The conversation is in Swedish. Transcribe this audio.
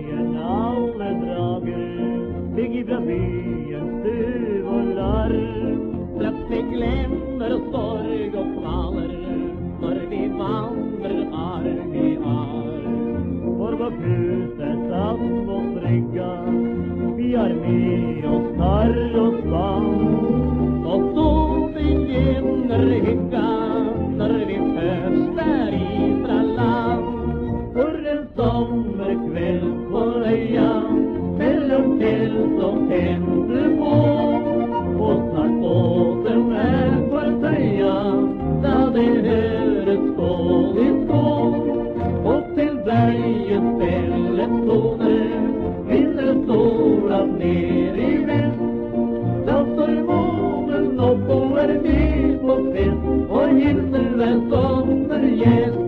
Bravén alle drager, ligg i bravén stuvlar. Strax glämmer glömmer sorg och kvaler När vi vandrar arm i arm. For vår är satt på brygga, vi har med förmånen och på er bil på fest och hilsen vem som förgäst.